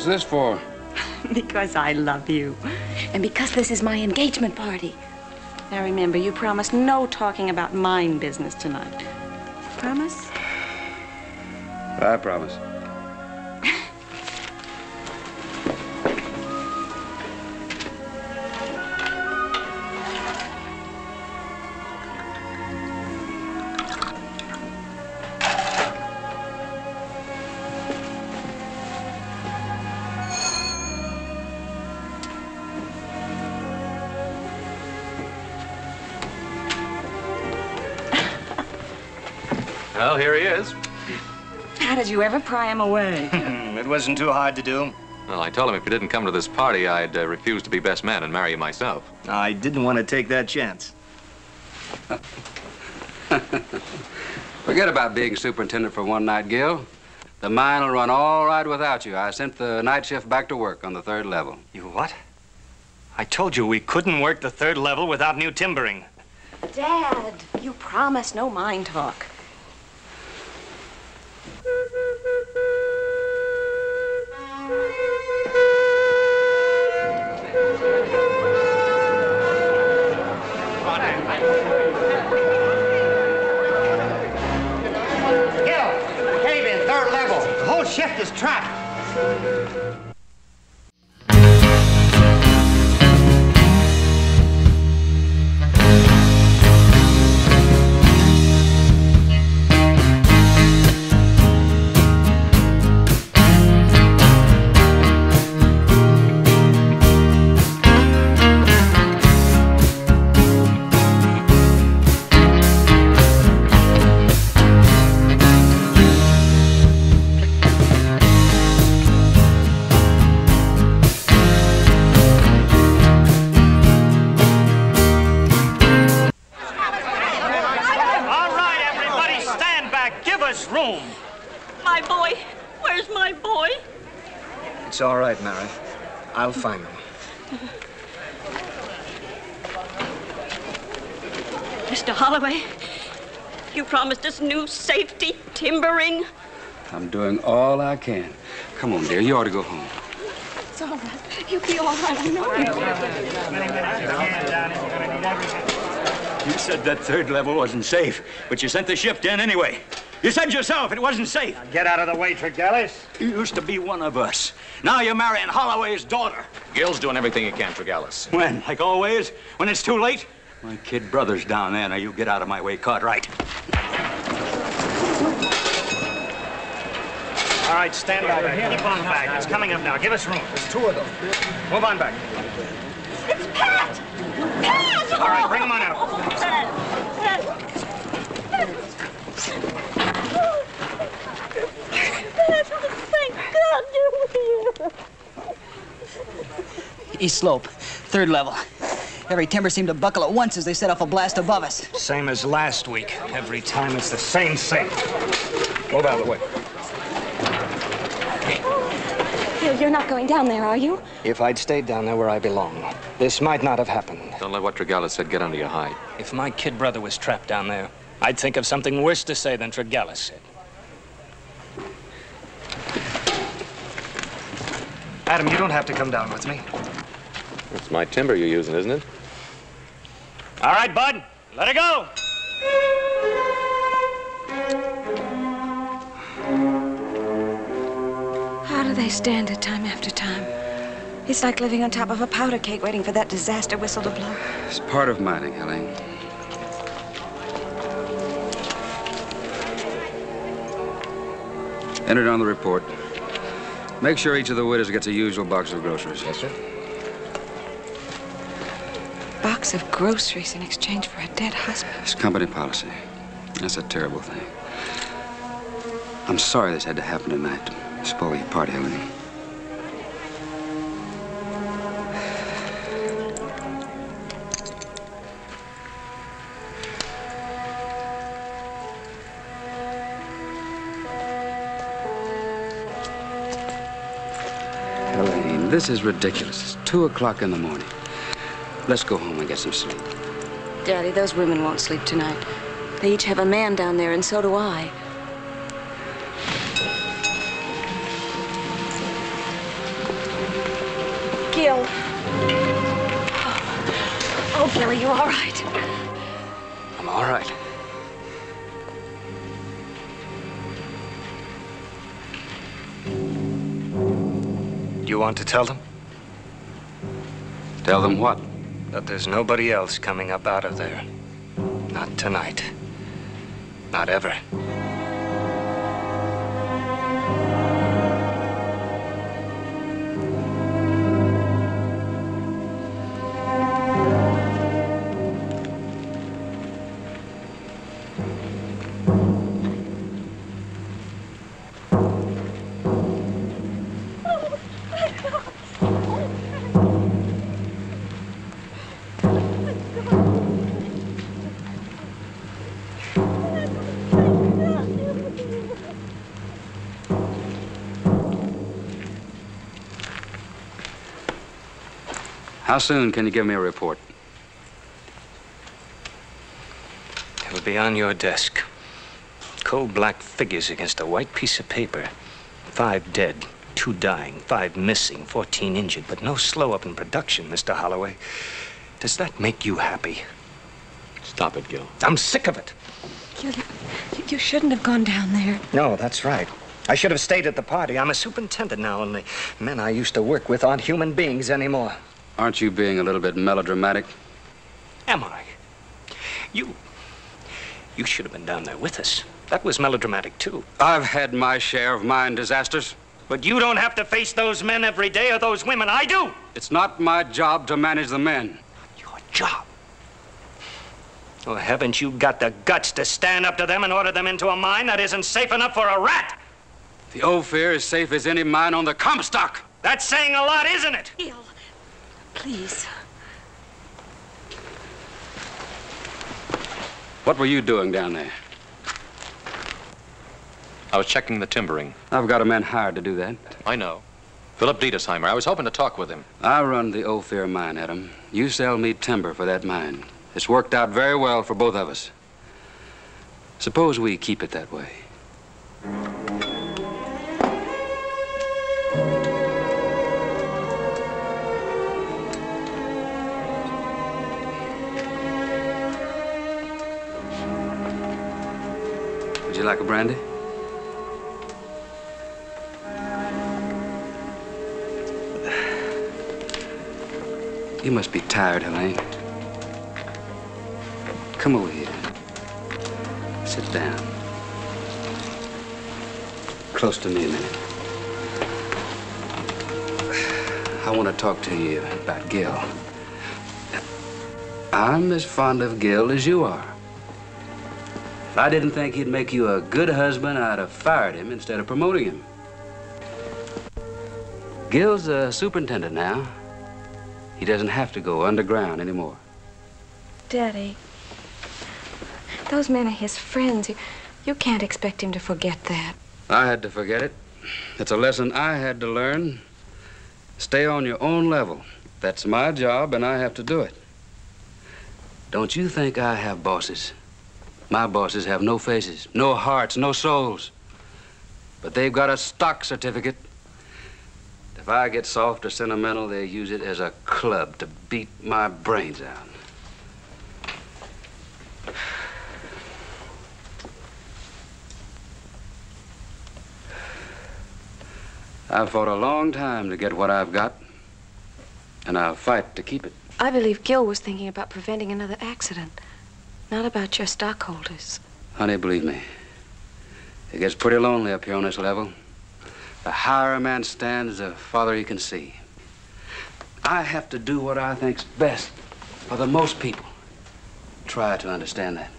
what's this for? because I love you. And because this is my engagement party. Now remember, you promised no talking about mine business tonight. Promise? I promise. Here he is. How did you ever pry him away? it wasn't too hard to do. Well, I told him if he didn't come to this party, I'd uh, refuse to be best man and marry you myself. I didn't want to take that chance. Forget about being superintendent for one night, Gil. The mine will run all right without you. I sent the night shift back to work on the third level. You what? I told you we couldn't work the third level without new timbering. Dad, you promised no mine talk. Shift is trapped. I'll find him. Mr. Holloway, you promised us new safety timbering. I'm doing all I can. Come on, dear. You ought to go home. It's all right. You'll be all right. I know you You said that third level wasn't safe, but you sent the shift in anyway. You said yourself it wasn't safe. Get out of the way, Tregellis. You used to be one of us. Now you're marrying Holloway's daughter. Gil's doing everything he can for Gallus. When? Like always? When it's too late? My kid brother's down there. Now you get out of my way, Cartwright. All right, stand back. Keep on back. It's coming up now. Give us room. There's two of them. Move on back. It's Pat! Pat! All right, bring him on out. Oh, Thank God you're here. East slope, third level. Every timber seemed to buckle at once as they set off a blast above us. Same as last week. Every time it's the same thing. Move out of the way. Gil, you're not going down there, are you? If I'd stayed down there where I belong, this might not have happened. Don't let what Tregellis said get under your hide. If my kid brother was trapped down there, I'd think of something worse to say than Tregellis said. Adam, you don't have to come down with me. It's my timber you're using, isn't it? All right, Bud, let it go. How do they stand it time after time? It's like living on top of a powder cake waiting for that disaster whistle to blow. It's part of mining, Helene. Enter it on the report. Make sure each of the widows gets a usual box of groceries. Yes, sir. Box of groceries in exchange for a dead husband. It's company policy. That's a terrible thing. I'm sorry this had to happen tonight to spoil your party, Helene. This is ridiculous. It's two o'clock in the morning. Let's go home and get some sleep. Daddy, those women won't sleep tonight. They each have a man down there, and so do I. Gil. Oh, oh Gil, are you all right? I'm all right. You want to tell them Tell them what? that there's nobody else coming up out of there? Not tonight. Not ever. How soon can you give me a report? It'll be on your desk. Cold black figures against a white piece of paper. Five dead, two dying, five missing, 14 injured, but no slow up in production, Mr. Holloway. Does that make you happy? Stop it, Gil. I'm sick of it. Gil, you, you shouldn't have gone down there. No, that's right. I should have stayed at the party. I'm a superintendent now, and the men I used to work with aren't human beings anymore. Aren't you being a little bit melodramatic? Am I? You. You should have been down there with us. That was melodramatic, too. I've had my share of mine disasters. But you don't have to face those men every day or those women. I do. It's not my job to manage the men. Not your job. Or haven't you got the guts to stand up to them and order them into a mine that isn't safe enough for a rat? The Ophir is safe as any mine on the Comstock. That's saying a lot, isn't it? Gil, please. What were you doing down there? I was checking the timbering. I've got a man hired to do that. I know. Philip Diedesheimer. I was hoping to talk with him. I run the Ophir mine, Adam. You sell me timber for that mine. It's worked out very well for both of us. Suppose we keep it that way. You like a brandy? You must be tired, Helene. Come over here. Sit down. Close to me a minute. I want to talk to you about Gil. I'm as fond of Gil as you are. If I didn't think he'd make you a good husband, I'd have fired him instead of promoting him. Gil's a superintendent now. He doesn't have to go underground anymore. Daddy, those men are his friends. You, you can't expect him to forget that. I had to forget it. It's a lesson I had to learn. Stay on your own level. That's my job, and I have to do it. Don't you think I have bosses? My bosses have no faces, no hearts, no souls. But they've got a stock certificate. If I get soft or sentimental, they use it as a club to beat my brains out. I've fought a long time to get what I've got, and I'll fight to keep it. I believe Gil was thinking about preventing another accident, not about your stockholders. Honey, believe me, it gets pretty lonely up here on this level. The higher a man stands, the farther he can see. I have to do what I think's best for the most people. Try to understand that.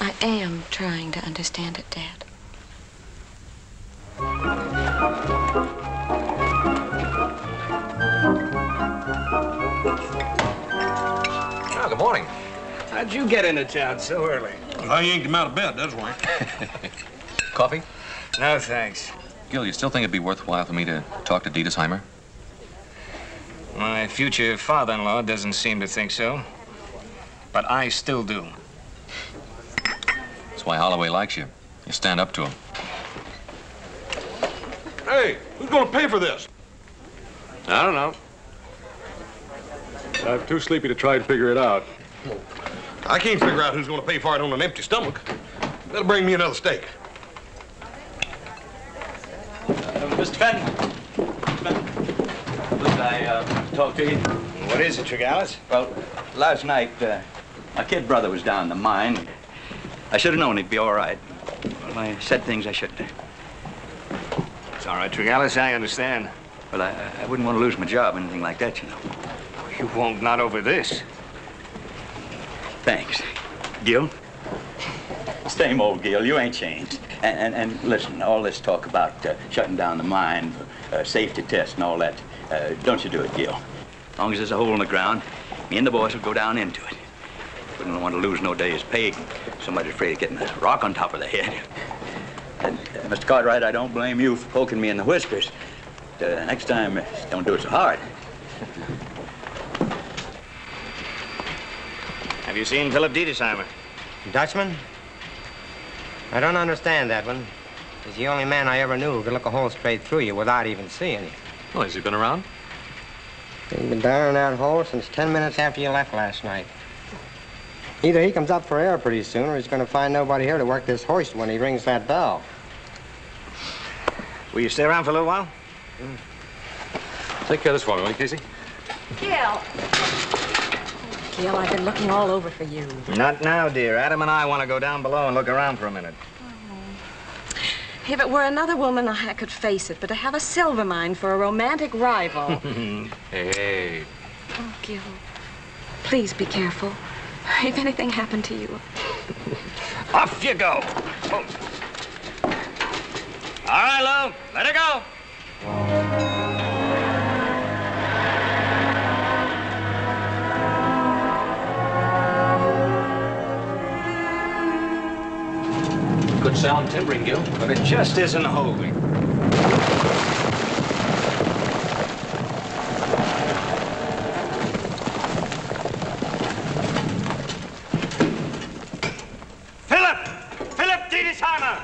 I am trying to understand it, Dad. Good morning. How'd you get into town so early? I yanked him out of bed, that's why. Coffee? No, thanks. Gil, you still think it'd be worthwhile for me to talk to Diedesheimer? My future father-in-law doesn't seem to think so. But I still do. That's why Holloway likes you. You stand up to him. Hey, who's gonna pay for this? I don't know. I'm too sleepy to try and figure it out. I can't figure out who's going to pay for it on an empty stomach. That'll bring me another steak. Mr. Fenton. Could I uh, talk to you? What is it, Tregalis? Well, last night, uh, my kid brother was down the mine. I should have known he'd be all right. Well, I said things I shouldn't. It's all right, Tregalis. I understand. Well, I, I wouldn't want to lose my job or anything like that, you know. You won't not over this. Thanks. Gil? Same old Gil. You ain't changed. And, and, and listen, all this talk about uh, shutting down the mine, uh, safety tests and all that, uh, don't you do it, Gil. As long as there's a hole in the ground, me and the boys will go down into it. Wouldn't want to lose no day's pay. Somebody's afraid of getting a rock on top of the head. And, uh, Mr. Cartwright, I don't blame you for poking me in the whiskers. Uh, next time, uh, don't do it so hard. Have you seen Philip Diedesheimer? Dutchman? I don't understand that one. He's the only man I ever knew who could look a hole straight through you without even seeing you. Well, has he been around? He's been down in that hole since 10 minutes after you left last night. Either he comes up for air pretty soon, or he's going to find nobody here to work this hoist when he rings that bell. Will you stay around for a little while? Take care of this for me, will you, Casey? Gil. Gil, I've been looking all over for you. Not now, dear. Adam and I want to go down below and look around for a minute. If it were another woman, I could face it, but to have a silver mine for a romantic rival. hey. oh, Gil, please be careful. If anything happened to you. Off you go. Oh. All right, Lou. Let her go. Good sound timbering, Gil. But it just isn't holding. Philip! Philip Diedesheimer!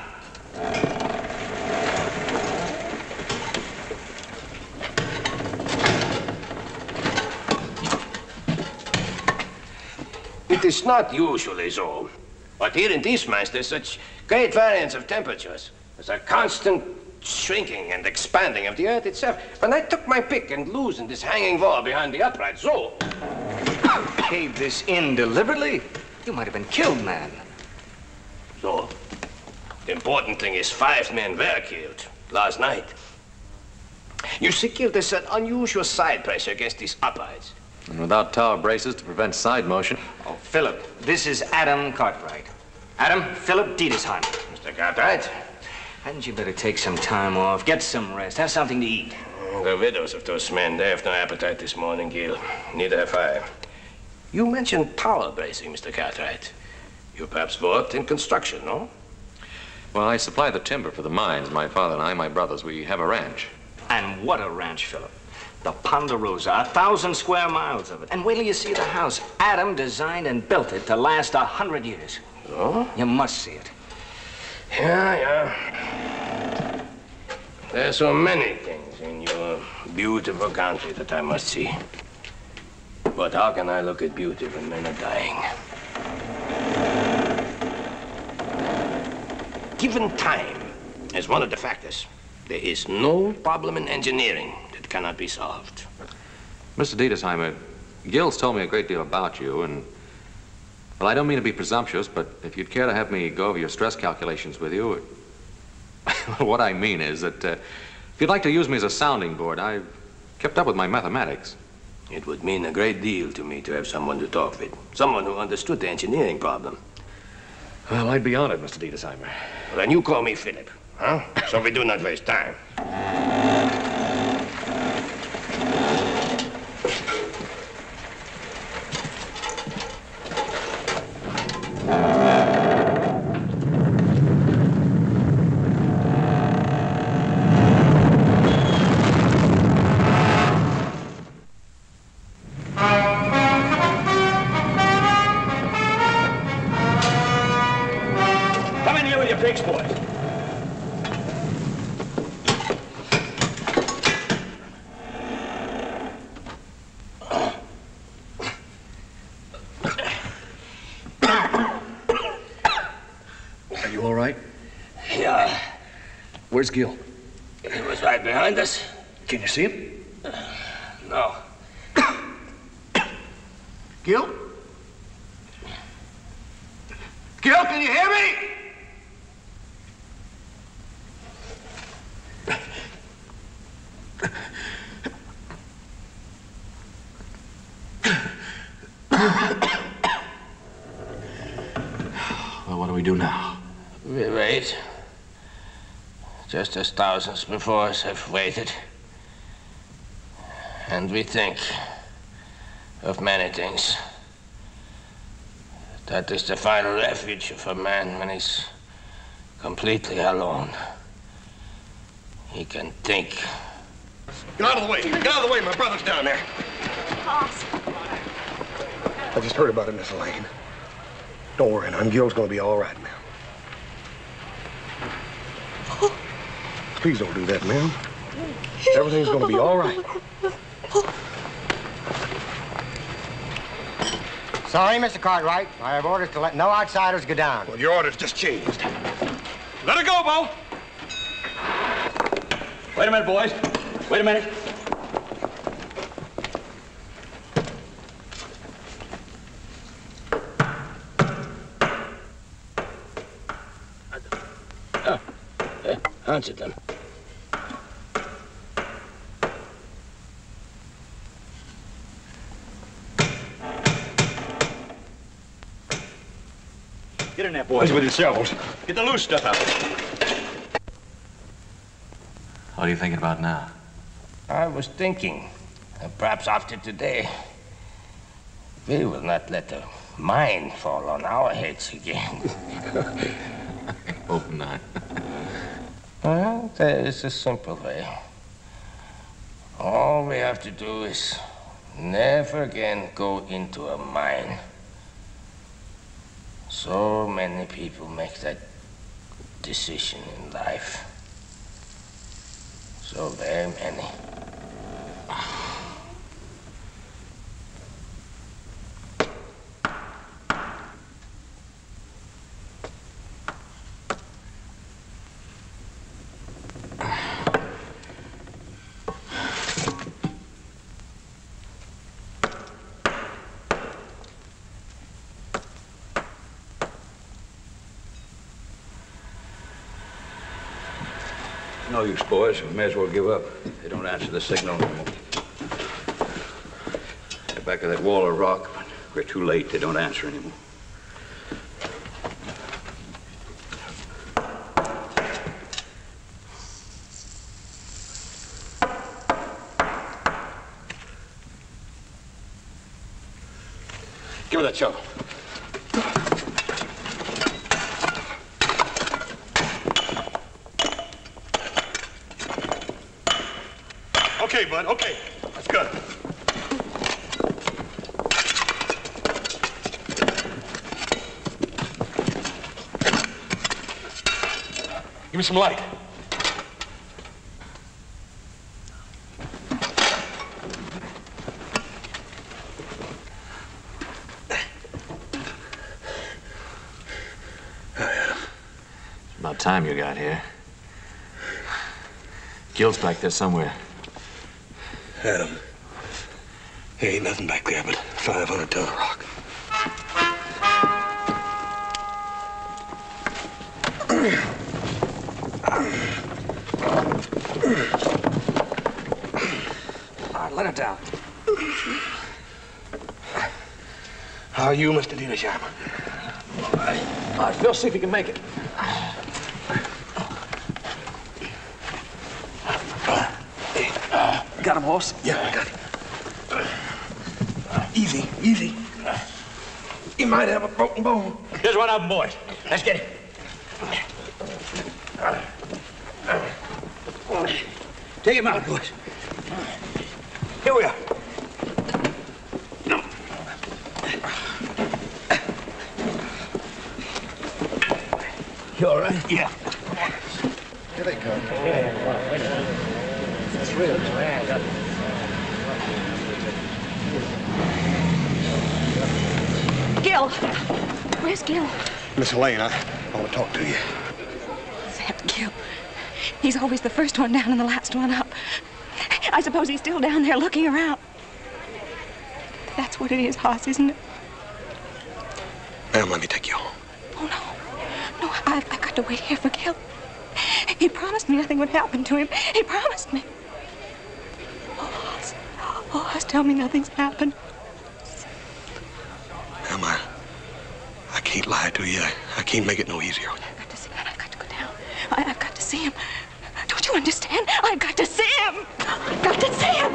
It is not usually so. But here in these mines, there's such great variance of temperatures. There's a constant shrinking and expanding of the earth itself. When I took my pick and loosened this hanging wall behind the upright, so. Caved this in deliberately? You might have been killed, man. So, the important thing is five men were killed last night. You see, Gil, there's an unusual side pressure against these uprights. And without tower braces to prevent side motion. Oh, Philip, this is Adam Cartwright. Adam, Philip Diedesheimer. Mr. Cartwright? Hadn't you better take some time off, get some rest, have something to eat? Oh, the widows of those men, they have no appetite this morning, Gil. Neither have I. You mentioned tower bracing, Mr. Cartwright. You perhaps worked in construction, no? Well, I supply the timber for the mines. My father and I, my brothers, we have a ranch. And what a ranch, Philip. The Ponderosa, a thousand square miles of it. And wait till you see the house. Adam designed and built it to last a hundred years. Oh? You must see it. Yeah, yeah. There's so many things in your beautiful country that I must see. But how can I look at beauty when men are dying? Given time is one of the factors. There is no problem in engineering that cannot be solved. Mr. Diedesheimer, Gil's told me a great deal about you, and well, I don't mean to be presumptuous, but if you'd care to have me go over your stress calculations with you, what I mean is that uh, if you'd like to use me as a sounding board, I've kept up with my mathematics. It would mean a great deal to me to have someone to talk with, someone who understood the engineering problem. Well, I'd be honored, Mr. Diedesheimer. Well, then you call me Philip, huh? So we do not waste time. Where's Gil? He was right behind us. Can you see him? No. Gil? Gil, can you hear me? Well, what do we do now? We wait. Just as thousands before us have waited. And we think of many things. That is the final refuge of a man when he's completely alone. He can think. Get out of the way. Get out of the way. My brother's down there. I just heard about it, Miss Helene. Don't worry, now. Gil's gonna be all right now. Please don't do that, ma'am. Everything's gonna be all right. Sorry, Mr. Cartwright. I have orders to let no outsiders go down. Well, your orders just changed. Let her go, Bo. Wait a minute, boys. Wait a minute. Uh, answer them. Get in there, boys, with yourselves. Get the loose stuff out. What are you thinking about now? I was thinking, uh, perhaps after today, we will not let the mine fall on our heads again. Hope not. well, there is a simple way. All we have to do is never again go into a mine. So many people make that decision in life. So very many. Use, boys. We may as well give up. They don't answer the signal anymore. They're back of that wall of rock, but we're too late. They don't answer anymore. Give me that shovel. Bud, okay. That's good. Give me some light. About time you got here. Gil's back there somewhere. Adam, there ain't nothing back there but 500 ton of rock. All right, let it down. How are you, Mr. Diedesheimer? All right, Phil, see if you can make it. Got him, Hoss? Yeah, I got him. Easy, easy. He might have a broken bone. Here's one of them, boys. Let's get him. Take him out, boys. Here we are. You all right? Yeah. Here they come. That's real drag. Gil! Where's Gil? Miss Helene, I, I want to talk to you. That Gil. He's always the first one down and the last one up. I suppose he's still down there looking around. That's what it is, Hoss, isn't it? Ma'am, let me take you home. Oh, no. No, I've, I've got to wait here for Gil. He promised me nothing would happen to him. He promised me. Oh, Hoss. Oh, Hoss, tell me nothing's happened. Ma'am, I, I can't lie to you. I, I can't make it no easier. I've got to see him. I've got to go down. I, I've got to see him. Don't you understand? I've got to see him. I've got to see him.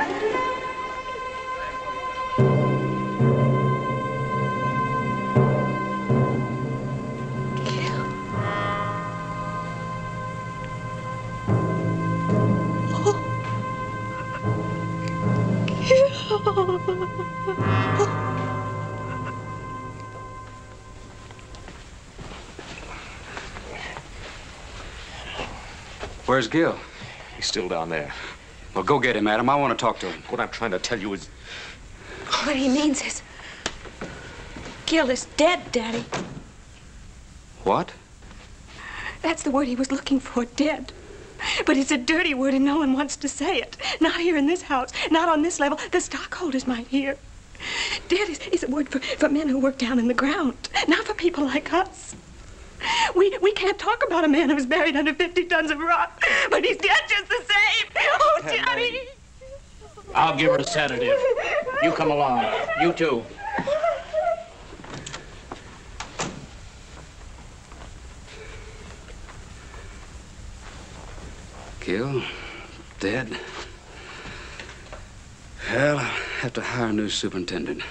Where's Gil? He's still down there. Well, go get him, Adam. I want to talk to him. What I'm trying to tell you is What he means is Gil is dead, Daddy. What? That's the word he was looking for, dead. But it's a dirty word and no one wants to say it. Not here in this house, not on this level. The stockholders might hear. Dead is, is a word for, for men who work down in the ground, not for people like us. We, we can't talk about a man who's buried under 50 tons of rock, but he's dead just the same. Oh, Daddy. I'll give her a sedative. You come along. You too. Gil? Dead? Well, I'll have to hire a new superintendent.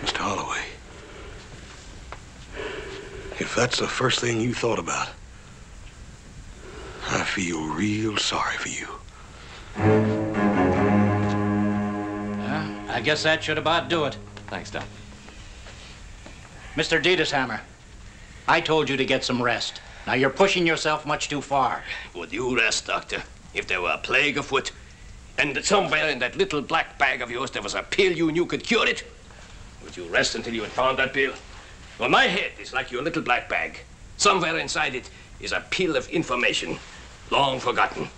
Mr. Holloway, if that's the first thing you thought about, I feel real sorry for you. Yeah, I guess that should about do it. Thanks, Doc. Mr. Diedesheimer, I told you to get some rest. Now you're pushing yourself much too far. Would you rest, Doctor, if there were a plague afoot? And somewhere in that little black bag of yours there was a pill you knew could cure it? Would you rest until you had found that pill? Well, my head is like your little black bag. Somewhere inside it is a pill of information, long forgotten.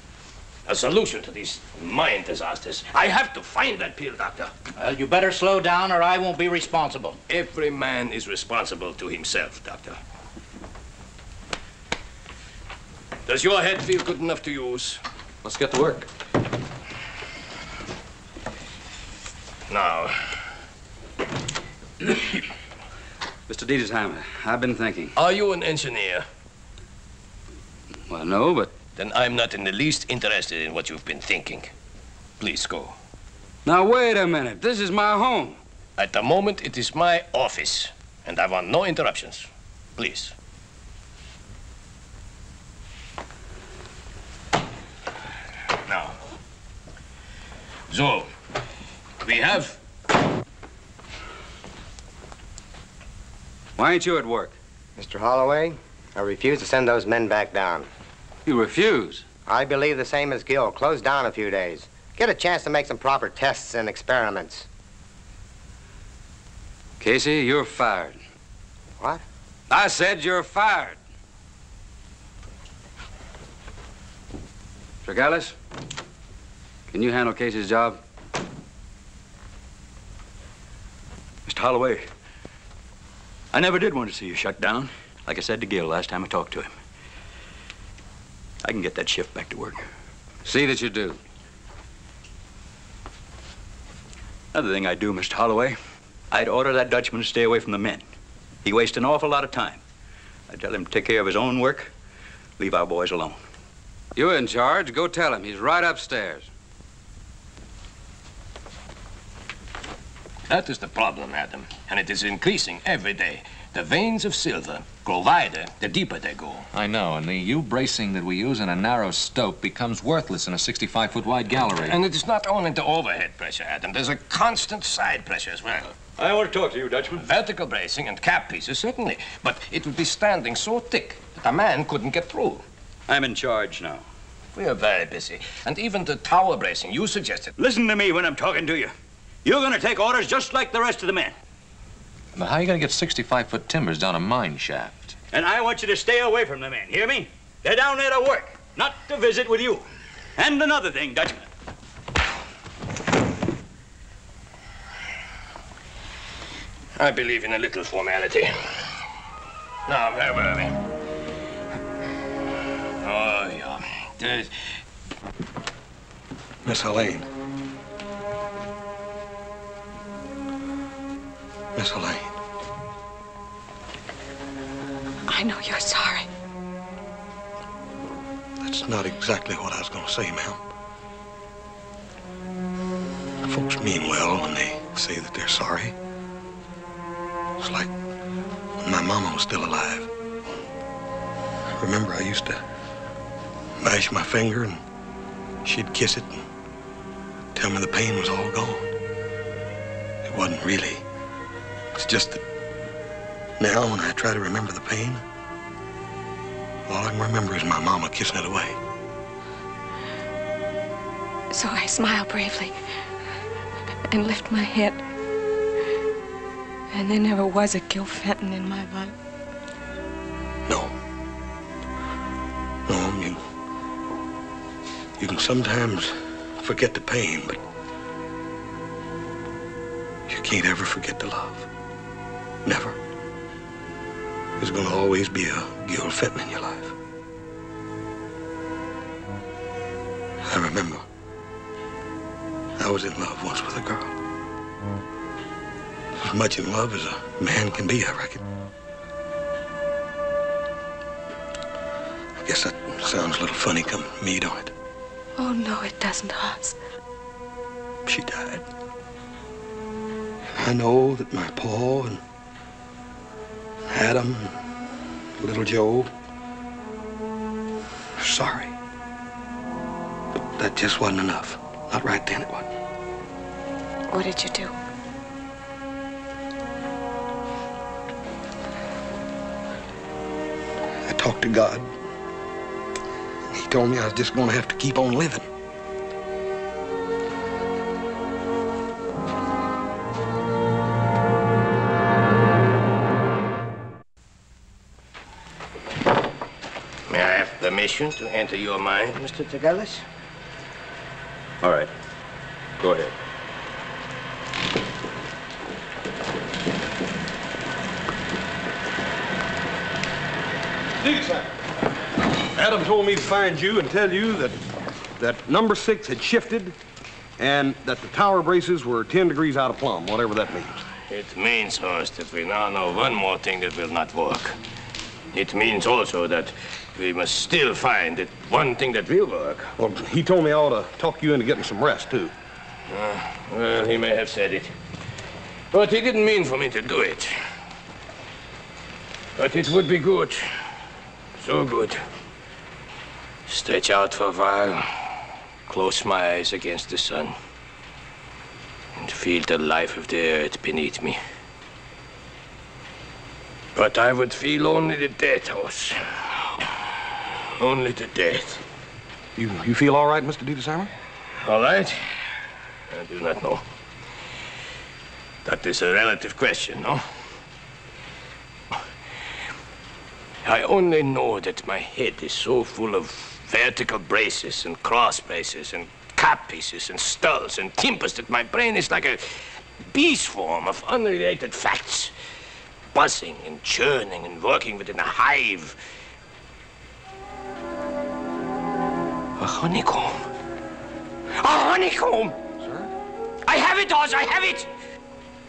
A solution to these mind disasters. I have to find that pill, Doctor. Well, you better slow down or I won't be responsible. Every man is responsible to himself, Doctor. Does your head feel good enough to use? Let's get to work. Now, Mr. Diedesheimer, I've been thinking. are you an engineer? Well, no, but Then I'm not in the least interested in what you've been thinking. Please go. now wait a minute. This is my home. At the moment, it is my office, and I want no interruptions. Please. Now. So, we have. Why ain't you at work? Mr. Holloway, I refuse to send those men back down. You refuse. I believe the same as Gil. Close down a few days. Get a chance to make some proper tests and experiments. Casey, you're fired. What? I said you're fired. Tregallis, can you handle Casey's job? Mr. Holloway, I never did want to see you shut down. Like I said to Gil last time I talked to him. I can get that shift back to work. See that you do. Another thing I'd do, Mr. Holloway, I'd order that Dutchman to stay away from the men. He wastes an awful lot of time. I'd tell him to take care of his own work, leave our boys alone. You're in charge. Go tell him. He's right upstairs. That is the problem, Adam, and it is increasing every day. The veins of silver grow wider the deeper they go. I know, and the U bracing that we use in a narrow stope becomes worthless in a 65 foot wide gallery. And it is not only the overhead pressure, Adam. There's a constant side pressure as well. I want to talk to you, Dutchman. Vertical bracing and cap pieces, certainly. But it would be standing so thick that a man couldn't get through. I'm in charge now. We are very busy. And even the tower bracing you suggested. Listen to me when I'm talking to you. You're going to take orders just like the rest of the men. But how are you going to get 65 foot timbers down a mine shaft? And I want you to stay away from the men. Hear me? They're down there to work, not to visit with you. And another thing, Dutchman. I believe in a little formality. Now, where were we? Oh, yeah. There's... Miss Helene. Miss Helene. I know you're sorry. That's not exactly what I was going to say, ma'am. Folks mean well when they say that they're sorry. It's like when my mama was still alive. Remember, I used to bash my finger and she'd kiss it and tell me the pain was all gone. It wasn't really. It's just that now when I try to remember the pain, all I can remember is my mama kissing it away. So I smile bravely and lift my head. And there never was a Gil Fenton in my life. No. No, you. You can sometimes forget the pain, but you can't ever forget the love. Never. There's gonna always be a Gil Fenton in your life. I remember. I was in love once with a girl. As much in love as a man can be, I reckon. I guess that sounds a little funny come me, don't it? Oh, no, it doesn't, Hoss. She died. I know that my Paul and Adam little Joe sorry. But that just wasn't enough. Not right then, it wasn't. What did you do? I talked to God. He told me I was just going to have to keep on living. Have to enter your mind, Mr. Tagalis? All right. Go ahead. Adam told me to find you and tell you that that number six had shifted and that the tower braces were 10 degrees out of plumb, whatever that means. It means, Hoss, that we now know one more thing that will not work. It means also that we must still find that one thing that will work. Well, he told me I ought to talk you into getting some rest, too. Uh, well, he may have said it. But he didn't mean for me to do it. But it would be good. So good. Stretch out for a while, close my eyes against the sun, and feel the life of the earth beneath me. But I would feel only the death, Hoss. Only to death. You, you feel all right, Mr. Diedesheimer? All right? I do not know. That is a relative question, no? I only know that my head is so full of vertical braces and cross braces and cap pieces and skulls and timbers that my brain is like a bee swarm of unrelated facts, buzzing and churning and working within a hive. Honeycomb. A honeycomb! Sir? I have it, Hoss, I have it!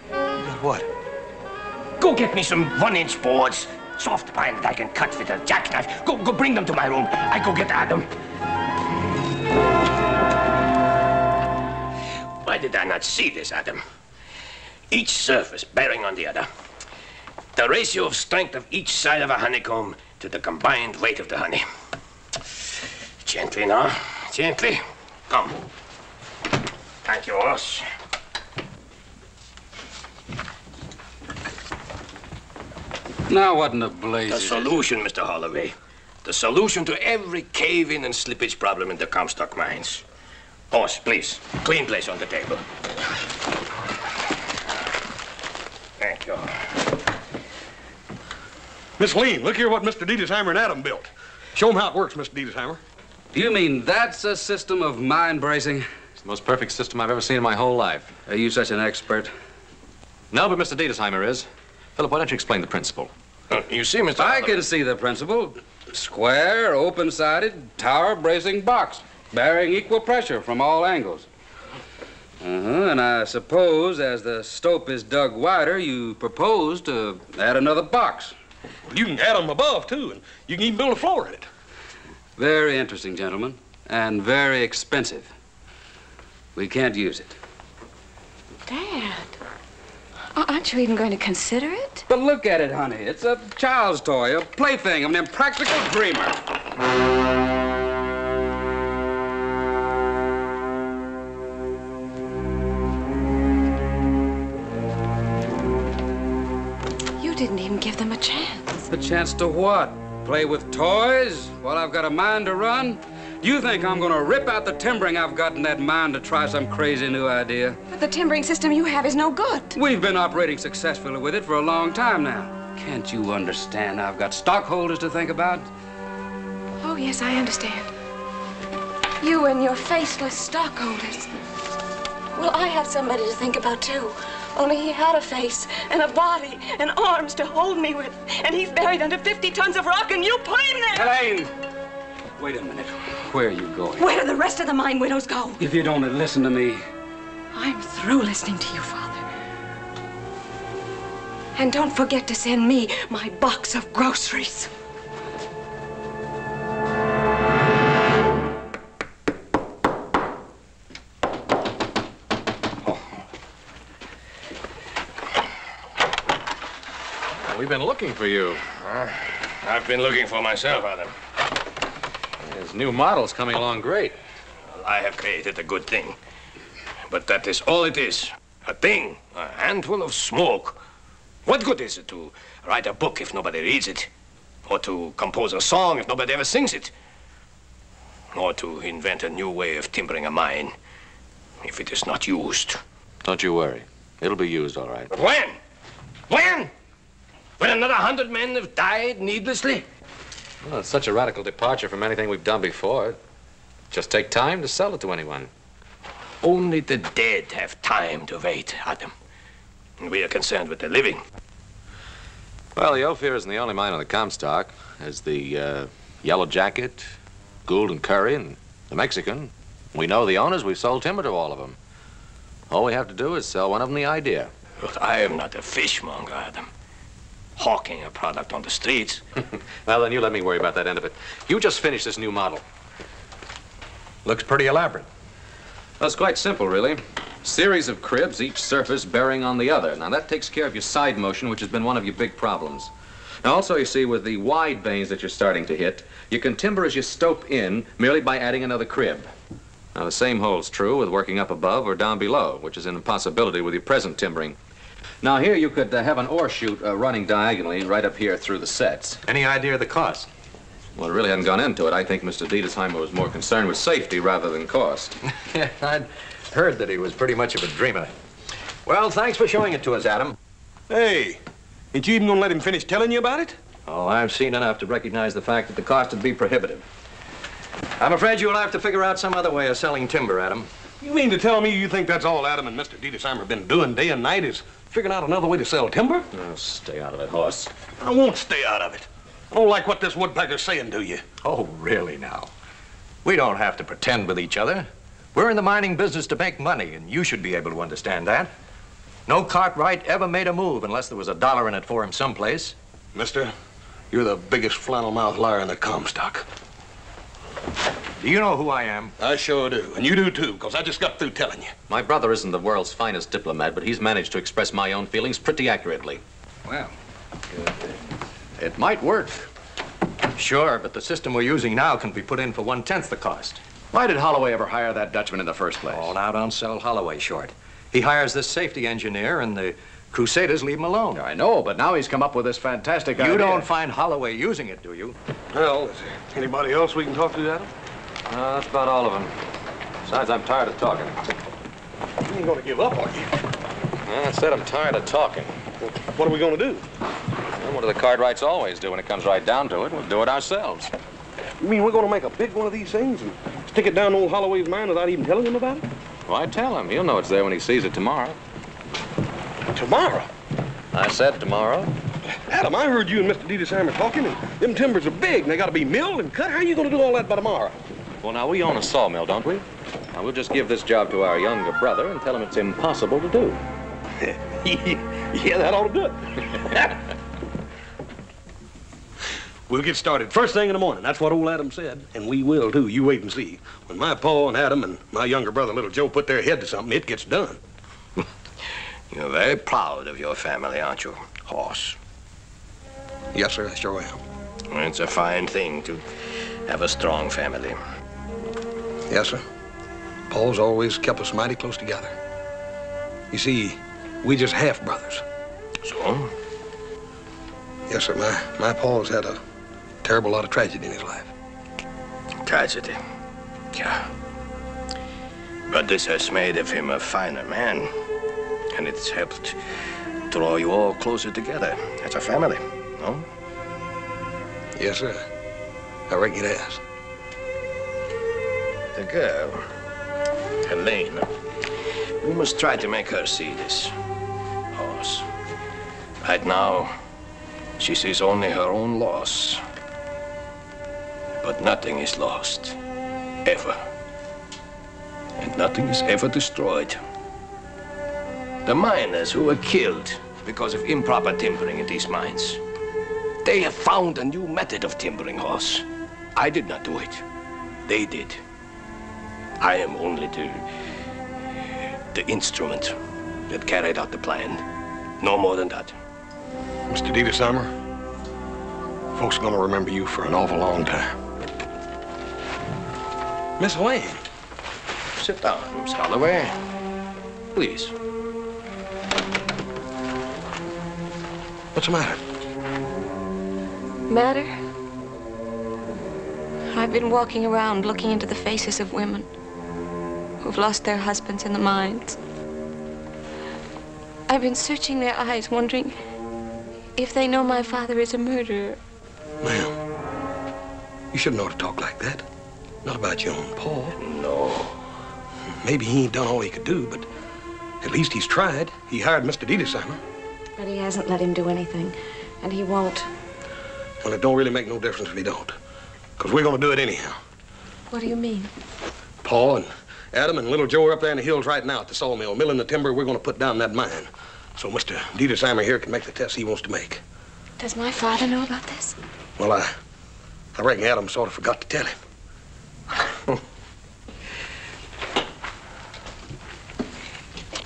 You got what? Go get me some one-inch boards. Soft pine that I can cut with a jackknife. Go, go bring them to my room. I go get Adam. Why did I not see this, Adam? Each surface bearing on the other. The ratio of strength of each side of a honeycomb to the combined weight of the honey. Gently now, gently. Come. Thank you, Hoss. Now, what in the blazes? The solution, Mr. Holloway. The solution to every cave-in and slippage problem in the Comstock mines. Hoss, please, clean place on the table. Thank you. Miss Lean, look here what Mr. Diedesheimer and Adam built. Show him how it works, Mr. Diedesheimer. Do you mean that's a system of mind bracing? It's the most perfect system I've ever seen in my whole life. Are you such an expert? No, but Mr. Diedesheimer is. Philip, why don't you explain the principle? Uh, you see, Mr. I can see the principle. Square, open-sided, tower bracing box, bearing equal pressure from all angles. Uh-huh, and I suppose as the stope is dug wider, you propose to add another box. Well, You can add them above, too, and you can even build a floor in it. Very interesting, gentlemen, and very expensive. We can't use it. Dad, aren't you even going to consider it? But look at it, honey. It's a child's toy, a plaything of an impractical dreamer. You didn't even give them a chance. A chance to what? Play with toys while I've got a mind to run? Do you think I'm gonna rip out the timbering I've got in that mine to try some crazy new idea? But the timbering system you have is no good. We've been operating successfully with it for a long time now. Can't you understand I've got stockholders to think about? Oh, yes, I understand. You and your faceless stockholders. Well, I have somebody to think about, too. Only he had a face and a body and arms to hold me with. And he's buried under 50 tons of rock, and you put him there! Helene! Wait a minute. Where are you going? Where do the rest of the mine widows go? If you don't listen to me, I'm through listening to you, Father. And don't forget to send me my box of groceries. Been looking for you. Uh, I've been looking for myself, Adam. There's new models coming along great. I have created a good thing. But that is all it is. A thing, a handful of smoke. What good is it to write a book if nobody reads it? Or to compose a song if nobody ever sings it? Or to invent a new way of timbering a mine if it is not used? Don't you worry. It'll be used all right. But when? When? When another hundred men have died needlessly? Well, it's such a radical departure from anything we've done before. Just take time to sell it to anyone. Only the dead have time to wait, Adam. We are concerned with the living. Well, the Ophir isn't the only mine on the Comstock. There's the uh, Yellow Jacket, Gould and Curry, and the Mexican. We know the owners. We've sold timber to all of them. All we have to do is sell one of them the idea. But I am not a fishmonger, Adam. Hawking a product on the streets. well, then you let me worry about that end of it. You just finish this new model. Looks pretty elaborate. Well, it's quite simple, really. Series of cribs, each surface bearing on the other. Now, that takes care of your side motion, which has been one of your big problems. Now, also, you see, with the wide veins that you're starting to hit, you can timber as you stope in merely by adding another crib. Now, the same holds true with working up above or down below, which is an impossibility with your present timbering. Now, here you could uh, have an ore chute uh, running diagonally right up here through the sets. Any idea of the cost? Well, I really hadn't gone into it. I think Mr. Diedesheimer was more concerned with safety rather than cost. yeah, I'd heard that he was pretty much of a dreamer. Well, thanks for showing it to us, Adam. Hey, ain't you even gonna let him finish telling you about it? Oh, I've seen enough to recognize the fact that the cost would be prohibitive. I'm afraid you'll have to figure out some other way of selling timber, Adam. You mean to tell me you think that's all Adam and Mr. Diedesheimer have been doing day and night is figuring out another way to sell timber? Oh, stay out of it, Hoss. I won't stay out of it. I don't like what this woodpecker's saying to you. Oh, really now? We don't have to pretend with each other. We're in the mining business to make money, and you should be able to understand that. No Cartwright ever made a move unless there was a dollar in it for him someplace. Mister, you're the biggest flannel-mouthed liar in the Comstock. Do you know who I am? I sure do, and you do too, because I just got through telling you. My brother isn't the world's finest diplomat, but he's managed to express my own feelings pretty accurately. Well, it might work. Sure, but the system we're using now can be put in for one-tenth the cost. Why did Holloway ever hire that Dutchman in the first place? Oh, now don't sell Holloway short. He hires this safety engineer, and the Crusaders leave him alone. I know, but now he's come up with this fantastic you idea. You don't find Holloway using it, do you? Well, is there anybody else we can talk to, Adam? No, that's about all of them. Besides, I'm tired of talking. You ain't gonna give up, are you? Well, I said I'm tired of talking. What are we gonna do? Well, what do the Cartwrights always do when it comes right down to it? We'll do it ourselves. You mean we're gonna make a big one of these things and stick it down old Holloway's mine without even telling him about it? Why tell him? He'll know it's there when he sees it tomorrow. Tomorrow? I said tomorrow. Adam, I heard you and Mr. Diedesheimer talking, and them timbers are big, and they gotta be milled and cut. How are you gonna do all that by tomorrow? Well, now, we own a sawmill, don't we? Now, we'll just give this job to our younger brother and tell him it's impossible to do. yeah, that ought to do it. we'll get started first thing in the morning. That's what old Adam said. And we will, too. You wait and see. When my pa and Adam and my younger brother, little Joe, put their head to something, it gets done. You're very proud of your family, aren't you, Hoss? Yes, sir, I sure am. It's a fine thing to have a strong family. Yes, sir. Paul's always kept us mighty close together. You see, we just half brothers. So? Yes, sir. My, my Paul's had a terrible lot of tragedy in his life. Tragedy. Yeah. But this has made of him a finer man. And it's helped draw you all closer together as a family, no? Yes, sir. I reckon it has. The girl, Helene, we must try to make her see this. Hoss. Right now, she sees only her own loss. But nothing is lost. Ever. And nothing is ever destroyed. The miners who were killed because of improper timbering in these mines, they have found a new method of timbering, Hoss. I did not do it. They did. I am only the, the instrument that carried out the plan. No more than that. Mr. Diedesheimer, folks are gonna remember you for an awful long time. Miss Lane. Sit down, Miss Holloway. Please. What's the matter? Matter? I've been walking around looking into the faces of women who've lost their husbands in the mines. I've been searching their eyes, wondering if they know my father is a murderer. Ma'am, you shouldn't ought to talk like that. Not about your own Paul. No. Maybe he ain't done all he could do, but at least he's tried. He hired Mr. Diedesheimer. But he hasn't let him do anything, and he won't. Well, it don't really make no difference if he don't. Because we're going to do it anyhow. What do you mean? Paul and Adam and little Joe are up there in the hills right now at the sawmill, milling the timber we're going to put down that mine. So Mr. Diedesheimer here can make the test he wants to make. Does my father know about this? Well, I, I reckon Adam sort of forgot to tell him.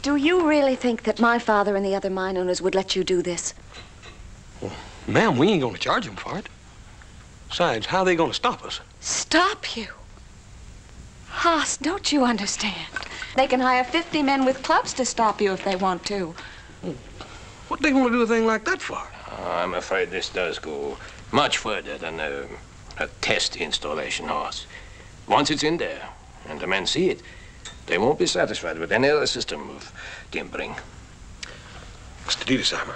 Do you really think that my father and the other mine owners would let you do this? Well, Ma'am, we ain't going to charge him for it. Besides, how are they going to stop us? Stop you? Hoss, don't you understand? They can hire 50 men with clubs to stop you if they want to. What do they want to do a thing like that for? I'm afraid this does go much further than a, a test installation Hoss. Once it's in there and the men see it, they won't be satisfied with any other system of timbering. Mr. Diedesheimer,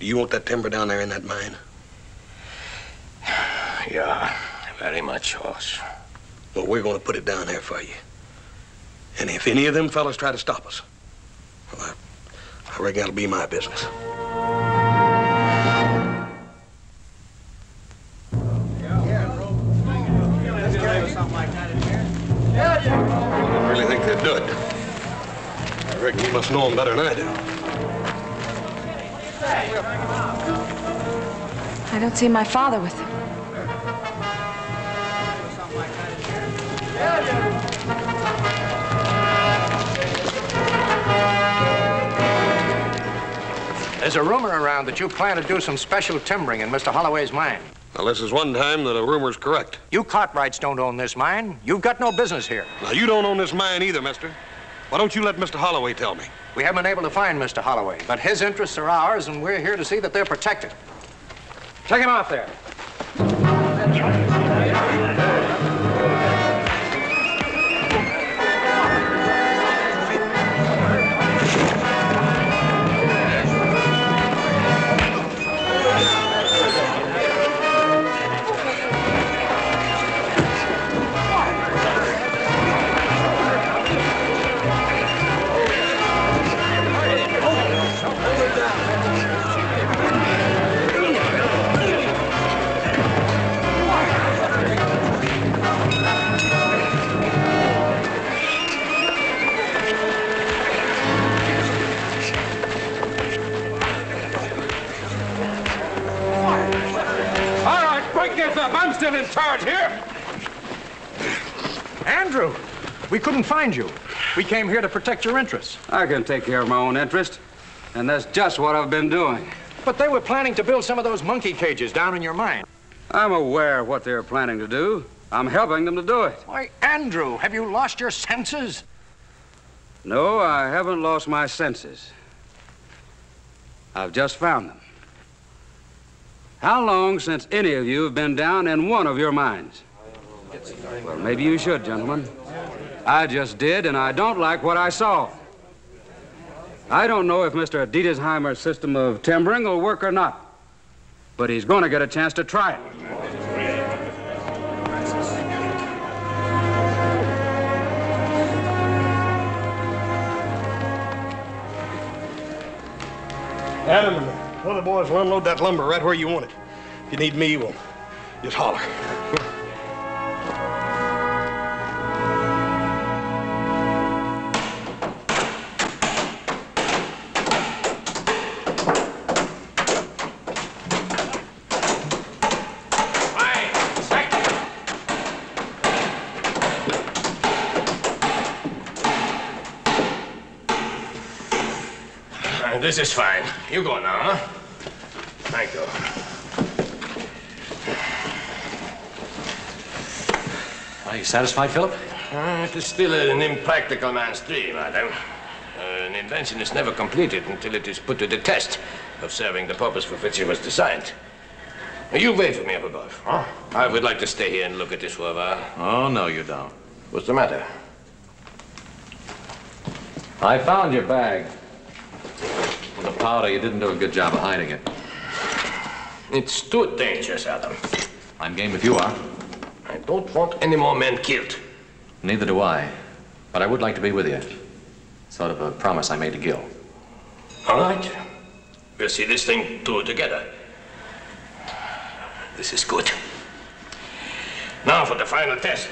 do you want that timber down there in that mine? Yeah, very much, Hoss. Well, we're going to put it down there for you. And if any of them fellas try to stop us, well, I, I reckon that'll be my business. Reckon you must know them better than I do. I don't see my father with him. There's a rumor around that you plan to do some special timbering in Mr. Holloway's mine. Now, this is one time that a rumor's correct. You Cartwrights don't own this mine. You've got no business here. Now, you don't own this mine either, mister. Why don't you let Mr. Holloway tell me? We haven't been able to find Mr. Holloway, but his interests are ours, and we're here to see that they're protected. Take him off there. In charge here. Andrew, we couldn't find you. We came here to protect your interests. I can take care of my own interest, and that's just what I've been doing. But they were planning to build some of those monkey cages down in your mine. I'm aware of what they're planning to do. I'm helping them to do it. Why, Andrew, have you lost your senses? No, I haven't lost my senses. I've just found them. How long since any of you have been down in one of your mines? Well, maybe you should, gentlemen. I just did, and I don't like what I saw. I don't know if Mr. Diedesheimer's system of timbering will work or not, but he's going to get a chance to try it. Adam and the boys will unload that lumber right where you want it. If you need me, we'll just holler. This is fine. You go now, huh? Thank you. Are you satisfied, Philip? Uh, it is still an impractical man's dream, Adam. Uh, an invention is never completed until it is put to the test of serving the purpose for which it was designed. You wait for me up above. Huh? I would like to stay here and look at this for a while. Oh, no, you don't. What's the matter? I found your bag. With the powder, you didn't do a good job of hiding it. It's too dangerous, Adam. I'm game if you are. I don't want any more men killed. Neither do I. But I would like to be with you. Sort of a promise I made to Gil. All right. We'll see this thing through together. This is good. Now for the final test.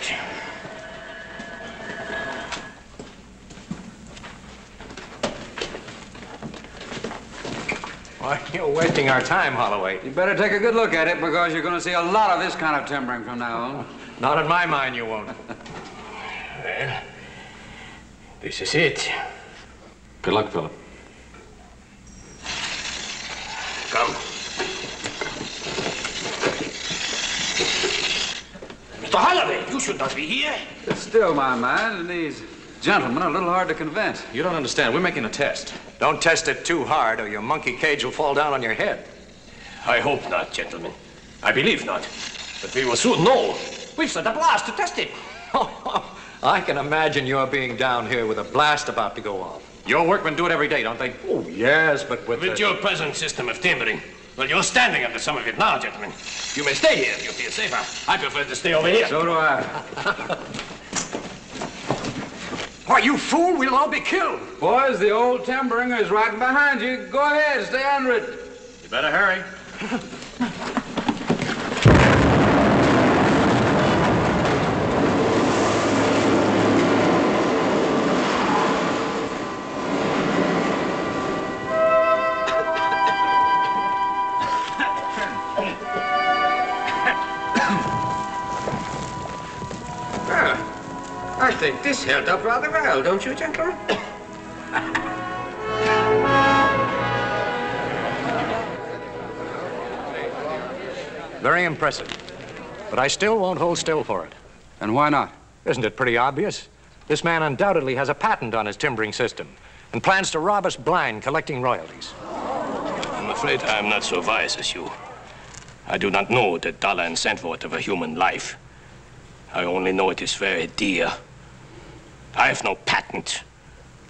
Why, you're wasting our time, Holloway. You better take a good look at it because you're going to see a lot of this kind of timbering from now on. Not in my mind, you won't. Well, this is it. Good luck, Philip. Come. Mr. Holloway, you should not be here. It's still my mind, and these gentlemen a little hard to convince. You don't understand. We're making a test. Don't test it too hard, or your monkey cage will fall down on your head. I hope not, gentlemen. I believe not. But we will soon know. We've set a blast to test it. Oh, oh, I can imagine you're being down here with a blast about to go off. Your workmen do it every day, don't they? Oh, yes, but with, With the- your present system of timbering. Well, you're standing under some of it now, gentlemen. You may stay here if you feel safer. I prefer to stay over here. So do I. Why, you fool, we'll all be killed. Boys, the old timbering is right behind you. Go ahead, stay under it. You better hurry. this held up rather well, don't you, gentlemen? Very impressive. But I still won't hold still for it. And why not? Isn't it pretty obvious? This man undoubtedly has a patent on his timbering system and plans to rob us blind collecting royalties. I'm afraid I'm not so wise as you. I do not know the dollar and cent worth of a human life. I only know it is very dear. I have no patent,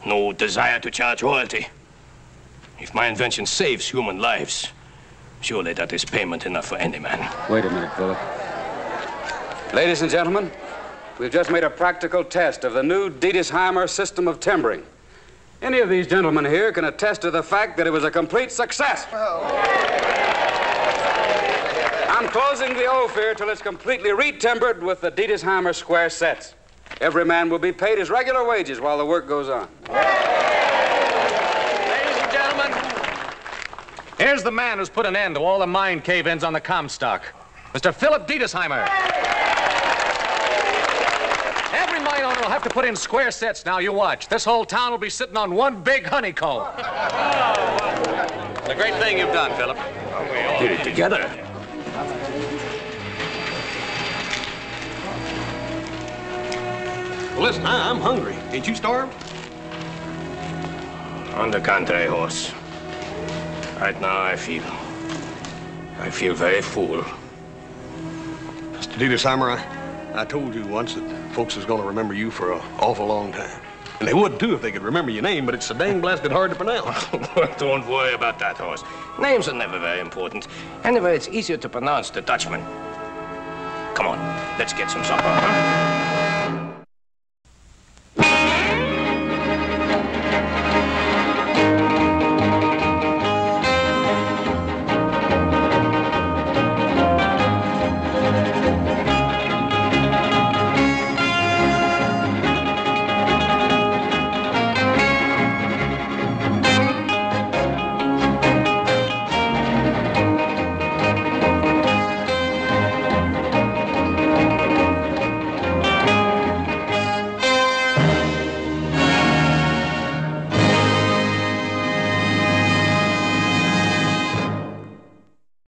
no desire to charge royalty. If my invention saves human lives, surely that is payment enough for any man. Wait a minute, Philip. Ladies and gentlemen, we've just made a practical test of the new Diedesheimer system of timbering. Any of these gentlemen here can attest to the fact that it was a complete success. I'm closing the Ophir till it's completely retimbered with the Diedesheimer square sets. Every man will be paid his regular wages while the work goes on. Ladies and gentlemen, here's the man who's put an end to all the mine cave-ins on the Comstock. Mr. Philip Diedesheimer. Every mine owner will have to put in square sets now. You watch. This whole town will be sitting on one big honeycomb. It's a great thing you've done, Philip. We did it together. Well, listen, I, I'm hungry. Ain't you starved? On the contrary, Hoss. Right now, I feel. I feel very full. Mr. Diedesheimer, I, I told you once that folks is gonna remember you for an awful long time. And they would too if they could remember your name, but it's so dang blasted hard to pronounce. Don't worry about that, Hoss. Names are never very important. Anyway, it's easier to pronounce the Dutchman. Come on, let's get some supper, huh?